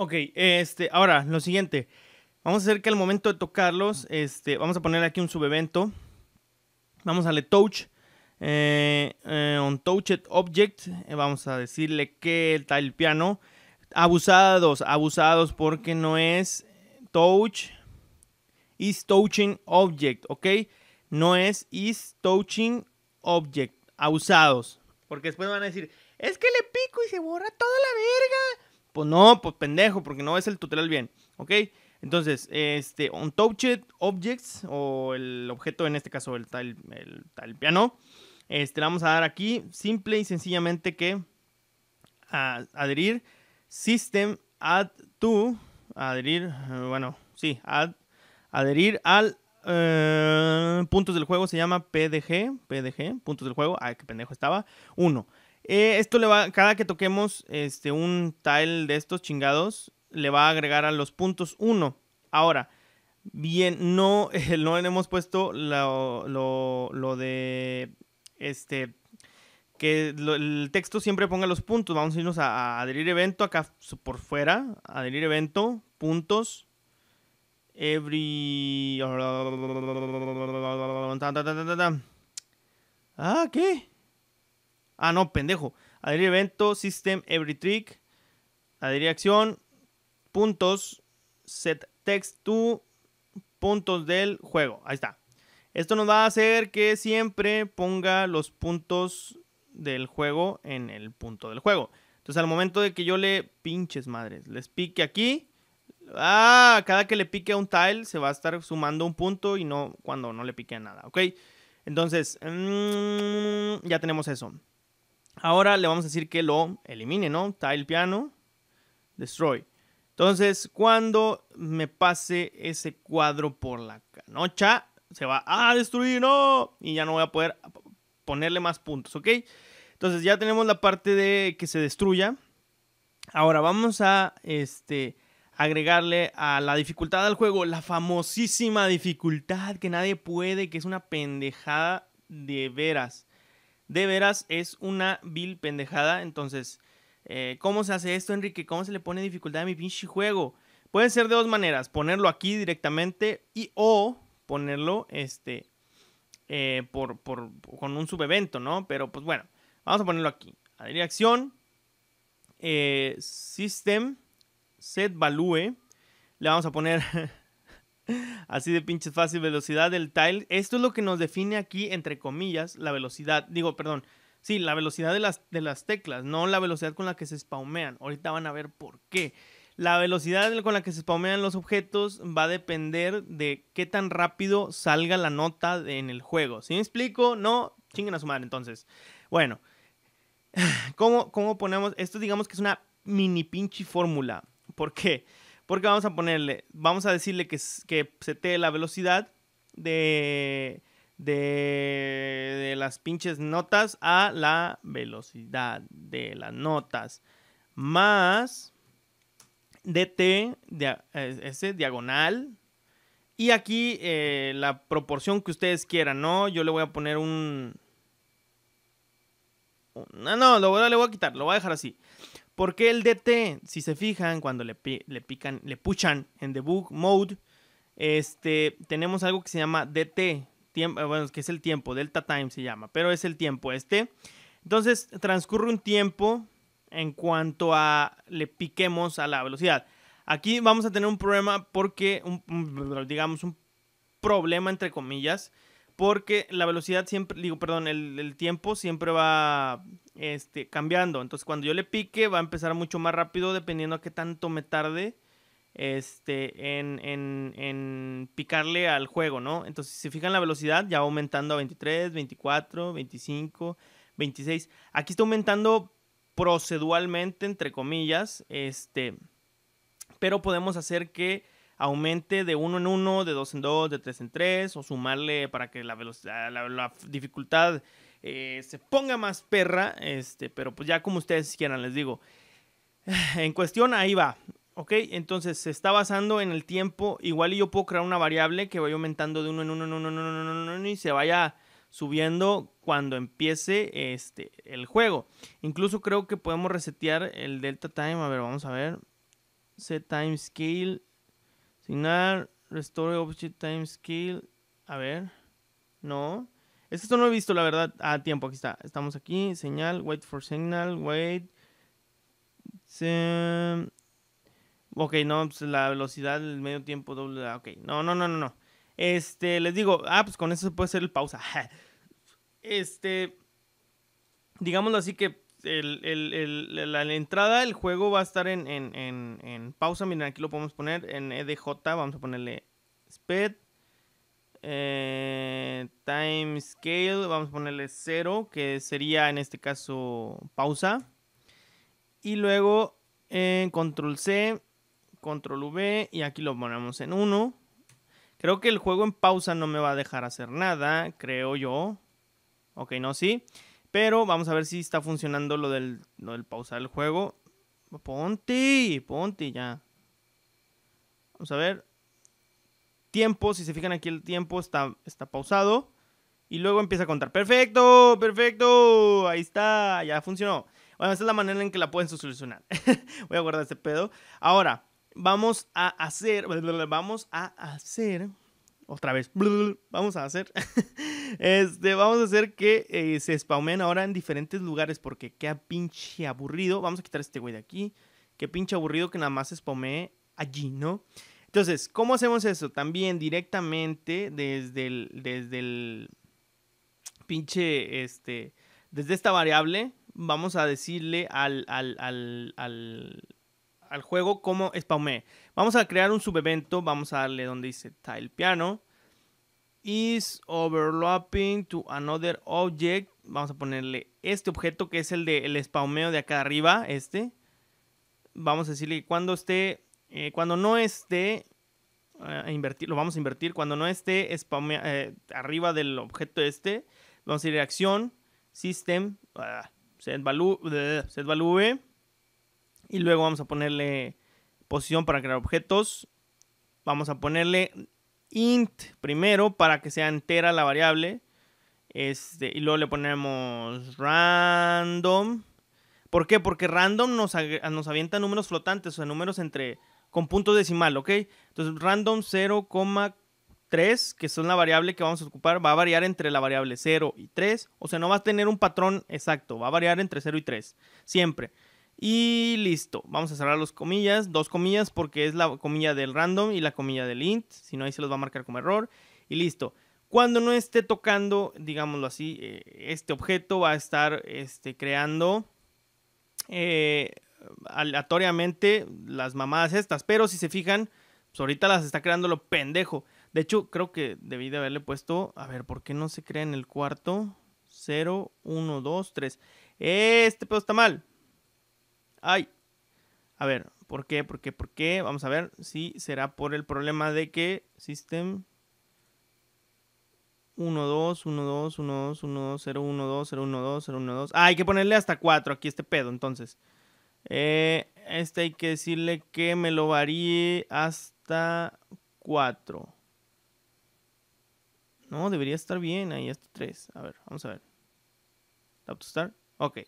Ok, este, ahora, lo siguiente. Vamos a hacer que al momento de tocarlos, este, vamos a poner aquí un subevento. Vamos a darle touch. Eh, eh, on touched object. eh, vamos a decirle que el tile piano. Abusados, abusados porque no es touch. Is touching object, ¿ok? No es is touching object. Abusados. Porque después van a decir, es que le pico y se borra toda la verga. Pues no, pues pendejo, porque no es el tutorial bien, ¿ok? Entonces, este, untouched objects, o el objeto, en este caso el tile, el piano, este, le vamos a dar aquí, simple y sencillamente que adherir system add to, adherir, bueno, sí, add, adherir al eh, puntos del juego se llama PDG, PDG, puntos del juego, ay, qué pendejo estaba, 1. Esto le va, cada que toquemos este, un tile de estos chingados, le va a agregar a los puntos 1. Ahora, bien, no, no le hemos puesto lo, lo- lo de, este, que el texto siempre ponga los puntos. Vamos a irnos a, a adherir evento acá por fuera, adherir evento, puntos, every... ta. Ah, ¿qué? Ah, no, pendejo. Adherir evento, system, every trick, adherir acción, puntos, set text to, puntos del juego. Ahí está. Esto nos va a hacer que siempre ponga los puntos del juego en el punto del juego. Entonces al momento de que yo le pinches madres, les pique aquí, ah, cada que le pique a un tile se va a estar sumando un punto y no cuando no le pique a nada, ¿ok? Entonces, mm, ya tenemos eso. Ahora le vamos a decir que lo elimine, ¿no? Tile piano, destroy. Entonces, cuando me pase ese cuadro por la canocha, se va a destruir, ¿no? Y ya no voy a poder ponerle más puntos, ¿ok? Entonces ya tenemos la parte de que se destruya. Ahora vamos a este, agregarle a la dificultad del juego la famosísima dificultad que nadie puede, que es una pendejada de veras. De veras es una vil pendejada. Entonces, eh, ¿cómo se hace esto, Enrique? ¿Cómo se le pone dificultad a mi pinche juego? Puede ser de dos maneras. Ponerlo aquí directamente y o ponerlo este, eh, por, por, con un subevento, ¿no? Pero pues bueno, vamos a ponerlo aquí. Adherir acción, eh, system, set value. Le vamos a poner así de pinches fácil velocidad del tile. Esto es lo que nos define aquí, entre comillas, la velocidad. Digo, perdón. Sí, la velocidad de las, de las teclas, no la velocidad con la que se spawmean. Ahorita van a ver por qué. La velocidad con la que se spawmean los objetos va a depender de qué tan rápido salga la nota en el juego. ¿Sí me explico? No, chinguen a su madre entonces. Bueno, ¿cómo, cómo ponemos? Esto digamos que es una mini pinche fórmula. ¿Por qué? Vamos a ponerle, vamos a decirle que, que setee la velocidad de, de, las pinches notas a la velocidad de las notas. Más dt, dia- ese diagonal. Y aquí eh, la proporción que ustedes quieran, ¿no? Yo le voy a poner un... No, no, lo le voy a quitar, lo voy a dejar así. Porque el DT, si se fijan, cuando le, le pican, le puchan en debug mode, este, tenemos algo que se llama DT, tiempo, bueno, que es el tiempo, delta time se llama, pero es el tiempo este. Entonces transcurre un tiempo en cuanto a le piquemos a la velocidad. Aquí vamos a tener un problema porque, un- digamos, un problema entre comillas, porque la velocidad siempre, digo, perdón, el tiempo siempre va este, cambiando. Entonces, cuando yo le pique, va a empezar mucho más rápido dependiendo a qué tanto me tarde este, en, en- en picarle al juego, ¿no? Entonces, si se fijan la velocidad, ya aumentando a 23, 24, 25, 26. Aquí está aumentando proceduralmente, entre comillas, este, pero podemos hacer que aumente de uno en uno, de dos en dos, de tres en tres, o sumarle para que la velocidad, la dificultad eh, se ponga más perra, este, pero pues ya como ustedes quieran, les digo. En cuestión, ahí va. ¿Ok? Entonces se está basando en el tiempo. Igual yo puedo crear una variable que vaya aumentando de uno en uno, en uno, en uno, en uno, en uno, y se vaya subiendo cuando empiece este, el juego. Incluso creo que podemos resetear el delta time. A ver, vamos a ver. set time scale, Signar, restore object time scale. A ver, no. Esto no lo he visto, la verdad. Ah, tiempo, aquí está. Estamos aquí, señal, wait for signal, wait. Ok, no, pues la velocidad del medio tiempo doble. Ok, no, no, no, no, no. Este, les digo, ah, pues con eso se puede hacer el pausa. Este, digámoslo así que la, entrada del juego va a estar en, pausa. Miren, aquí lo podemos poner en EDJ. Vamos a ponerle speed. Eh, time scale. Vamos a ponerle 0, que sería en este caso pausa. Y luego en control C, control V. Y aquí lo ponemos en 1. Creo que el juego en pausa no me va a dejar hacer nada, creo yo. Ok, no, sí. Pero vamos a ver si está funcionando lo del, del pausar el juego. Ponte, ponte ya. Vamos a ver. Tiempo, si se fijan aquí el tiempo está, está pausado. Y luego empieza a contar. Perfecto, perfecto. Ahí está, ya funcionó. Bueno, esa es la manera en que la pueden solucionar. Voy a guardar este pedo. Ahora, vamos a hacer, vamos a hacer, otra vez, vamos a hacer, este, vamos a hacer que eh, se spawnen ahora en diferentes lugares porque queda pinche aburrido. Vamos a quitar este güey de aquí. Qué pinche aburrido que nada más se spawne allí, ¿no? Entonces, ¿cómo hacemos eso? También directamente desde el, desde pinche, este, desde esta variable, vamos a decirle al, al, al, al juego como spawné. Vamos a crear un subevento. Vamos a darle donde dice tile piano. Is overlapping to another object. Vamos a ponerle este objeto que es el de el spawneo de acá arriba. Este. Vamos a decirle cuando esté. Eh, cuando no esté. Eh, invertir, lo vamos a invertir. Cuando no esté eh, arriba del objeto este. Vamos a ir a acción. System. Uh, set value. set value y luego vamos a ponerle posición para crear objetos. Vamos a ponerle int primero para que sea entera la variable. Este, y luego le ponemos random. ¿Por qué? Porque random nos, nos avienta números flotantes, o sea, números entre con punto decimal, ¿ok? Entonces random 0,3, que son la variable que vamos a ocupar, va a variar entre la variable 0 y 3. O sea, no va a tener un patrón exacto, va a variar entre 0 y 3, siempre. Y listo. Vamos a cerrar los comillas. Dos comillas porque es la comilla del random y la comilla del int. Si no, ahí se los va a marcar como error. Y listo. Cuando no esté tocando, digámoslo así, eh, este objeto va a estar este, creando eh, aleatoriamente las mamadas estas. Pero si se fijan, pues ahorita las está creando lo pendejo. De hecho, creo que debí de haberle puesto. A ver, ¿por qué no se crea en el cuarto? 0, 1, 2, 3. Este pedo está mal. Ay. A ver, ¿por qué? ¿Por qué? ¿Por qué? Vamos a ver si será por el problema de que System 1, 2, 1, 2, 1, 2, 1, 2, 0, 1, 2, 0, 1, 2, 0, 1, 2. Ah, hay que ponerle hasta 4 aquí este pedo, entonces. Eh, este hay que decirle que me lo varíe hasta 4. No, debería estar bien ahí hasta 3. A ver, vamos a ver. ¿Tap to start? Ok.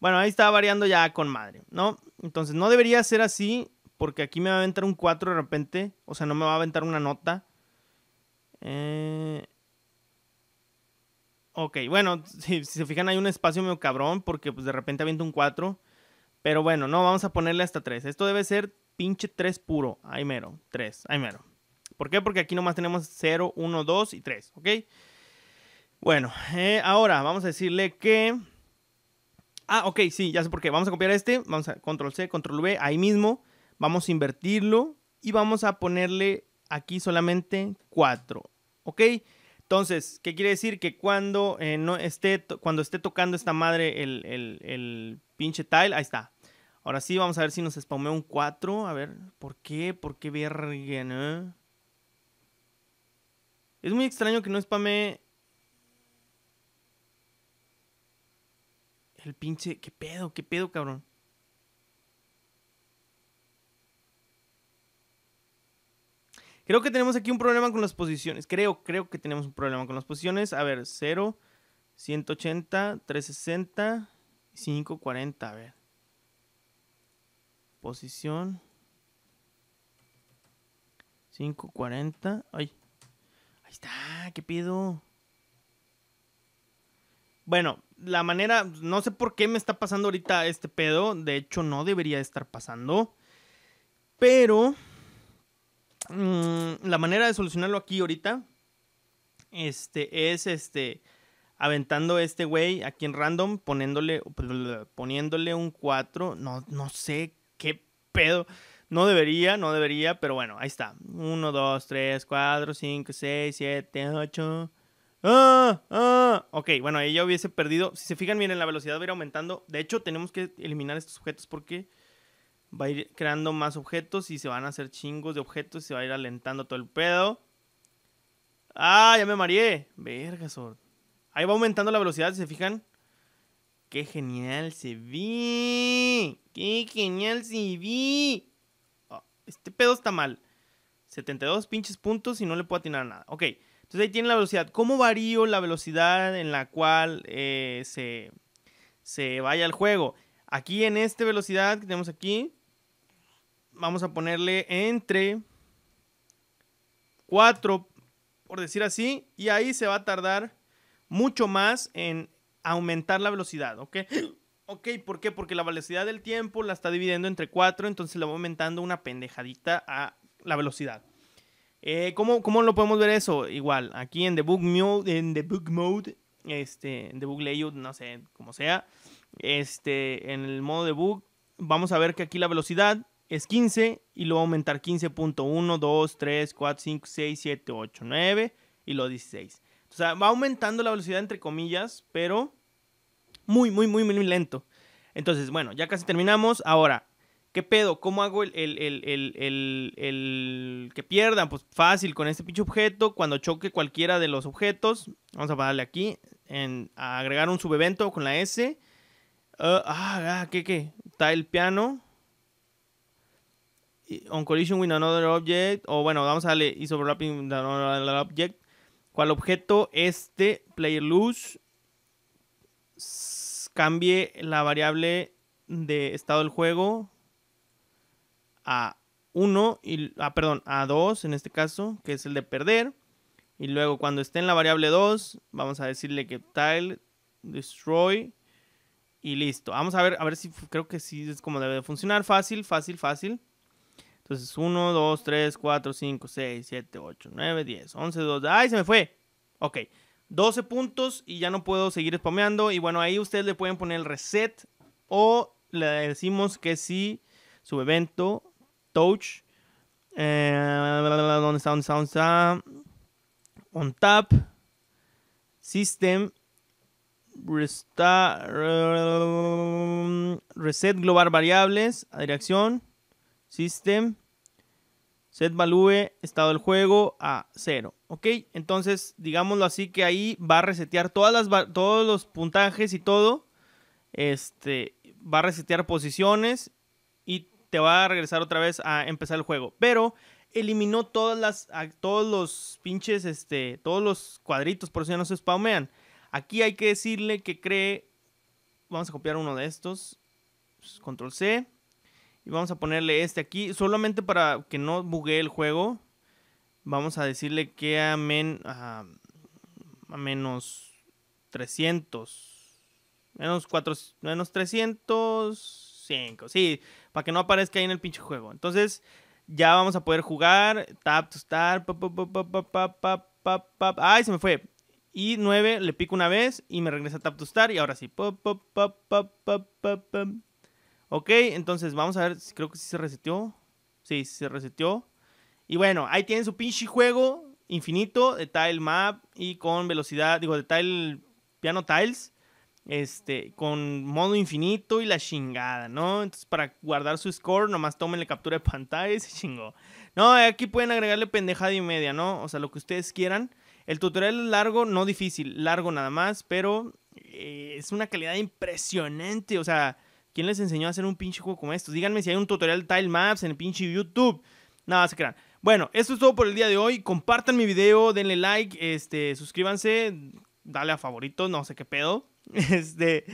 Bueno, ahí está variando ya con madre, ¿no? Entonces no debería ser así porque aquí me va a aventar un 4 de repente. O sea, no me va a aventar una nota. Eh... Ok, bueno, si, se fijan hay un espacio medio cabrón porque pues de repente avienta un 4. Pero bueno, no, vamos a ponerle hasta 3. Esto debe ser pinche 3 puro. Ahí mero, 3, ahí mero. ¿Por qué? Porque aquí nomás tenemos 0, 1, 2 y 3, ¿ok? Bueno, eh, ahora vamos a decirle que Ah, ok, sí, ya sé por qué. Vamos a copiar este, vamos a control C, control V, ahí mismo. Vamos a invertirlo y vamos a ponerle aquí solamente 4. ¿Ok? Entonces, ¿qué quiere decir? Que cuando, eh, no esté, cuando esté tocando esta madre el, el, pinche tile, ahí está. Ahora sí, vamos a ver si nos spawmea un 4. A ver, ¿por qué? ¿Por qué verga, no? Es muy extraño que no spamee El pinche, ¿qué pedo? ¿Qué pedo, cabrón? Creo que tenemos aquí un problema con las posiciones. Creo, creo que tenemos un problema con las posiciones. A ver, 0, 180, 360, 540. A ver. Posición. 540. Ay. Ahí está, ¿qué pido? Bueno, la manera, no sé por qué me está pasando ahorita este pedo. De hecho, no debería estar pasando. Pero mm, la manera de solucionarlo aquí ahorita este, es este, aventando este güey aquí en random, poniéndole, poniéndole un 4. No, no sé qué pedo. No debería, no debería, pero bueno, ahí está. 1, 2, 3, 4, 5, 6, 7, 8. ¡Ah! ¡Ah! Ok, bueno, ahí ya hubiese perdido. Si se fijan, miren, la velocidad va a ir aumentando. De hecho, tenemos que eliminar estos objetos porque va a ir creando más objetos y se van a hacer chingos de objetos y se va a ir alentando todo el pedo. ¡Ah! Ya me mareé. Verga. Ahí va aumentando la velocidad, si se fijan. ¡Qué genial se vi! ¡Qué genial se vi! Oh, este pedo está mal. 72 pinches puntos y no le puedo atinar nada. Ok, entonces ahí tiene la velocidad. ¿Cómo varío la velocidad en la cual eh, se, se vaya el juego? Aquí en esta velocidad que tenemos aquí, vamos a ponerle entre 4 por decir así, y ahí se va a tardar mucho más en aumentar la velocidad, ¿ok? Ok, ¿por qué? Porque la velocidad del tiempo la está dividiendo entre 4, entonces le va aumentando una pendejadita a la velocidad. Eh, ¿cómo, lo podemos ver eso? Igual, aquí en Debug Mode, en Debug Mode, este, en Debug Layout, no sé, como sea, este, en el modo Debug, vamos a ver que aquí la velocidad es 15 y luego aumentar 15.1, 2, 3, 4, 5, 6, 7, 8, 9 y luego 16. O sea, va aumentando la velocidad entre comillas, pero muy, muy, muy, muy lento. Entonces, bueno, ya casi terminamos. Ahora, ¿qué pedo? ¿Cómo hago el, el, que pierdan? Pues fácil, con este pinche objeto, cuando choque cualquiera de los objetos, vamos a darle aquí, en agregar un subevento con la S. ah, ah ¿qué, qué? Está el piano on collision with another object, o bueno, vamos a darle is overlapping with another object, cual objeto este player lose cambie la variable de estado del juego a 1 y ah, perdón, a 2 en este caso, que es el de perder. Y luego cuando esté en la variable 2, vamos a decirle que tile destroy y listo. Vamos a ver a ver si creo que sí es como debe de funcionar, fácil, fácil, fácil. Entonces, 1, 2, 3, 4, 5, 6, 7, 8, 9, 10, 11, 12. ¡Ay, se me fue! Ok, 12 puntos y ya no puedo seguir spameando. Y bueno, ahí ustedes le pueden poner el reset o le decimos que sí, su evento, touch. Eh, ¿Dónde está? ¿Dónde está? ¿Dónde está? On tap. System. Restart, reset global variables. A dirección. System. Set value, estado del juego a 0. ¿Ok? Entonces, digámoslo así que ahí va a resetear todas las, todos los puntajes y todo. Este, va a resetear posiciones y te va a regresar otra vez a empezar el juego. Pero eliminó todas las, todos los pinches, este, todos los cuadritos, por ya no se spawmean. Aquí hay que decirle que cree, vamos a copiar uno de estos, control C. Y vamos a ponerle este aquí, solamente para que no buguee el juego. Vamos a decirle que a, a, menos 300. Menos, 4, menos 305. Sí, para que no aparezca ahí en el pinche juego. Entonces, ya vamos a poder jugar. Tap to start. Ay, se me fue. Y 9 le pico una vez y me regresa tap to start. Y ahora sí. Ok, entonces vamos a ver, creo que sí se reseteó. Sí, se reseteó. Y bueno, ahí tienen su pinche juego infinito de tile map y con velocidad, digo, de tile piano tiles. Este, con modo infinito y la chingada, ¿no? Entonces, para guardar su score, nomás tómenle captura de pantalla y se chingó. No, aquí pueden agregarle pendejada y media, ¿no? O sea, lo que ustedes quieran. El tutorial es largo, no difícil, largo nada más, pero eh, es una calidad impresionante. O sea, ¿Quién les enseñó a hacer un pinche juego como estos? Díganme si hay un tutorial Tile Maps en el pinche YouTube. Nada, se crean. Bueno, esto es todo por el día de hoy. Compartan mi video, denle like, este, suscríbanse, dale a favoritos, no sé qué pedo. Este,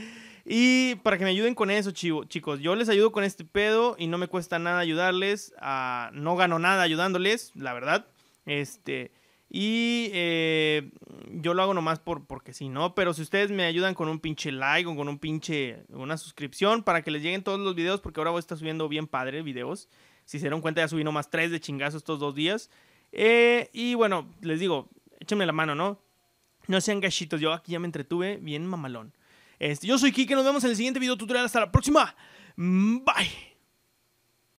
Y para que me ayuden con eso, chivo, chicos, yo les ayudo con este pedo y no me cuesta nada ayudarles. Ah, no gano nada ayudándoles, la verdad. Este. Y eh, yo lo hago nomás por, porque si no. Pero si ustedes me ayudan con un pinche like o con un pinche. una suscripción para que les lleguen todos los videos. Porque ahora voy a estar subiendo bien padre videos. Si se dieron cuenta, ya subí nomás tres de chingazo estos dos días. Eh, y bueno, les digo, échenme la mano, ¿no? No sean gachitos. Yo aquí ya me entretuve bien mamalón. Este, yo soy Kike, nos vemos en el siguiente video tutorial. Hasta la próxima. Bye.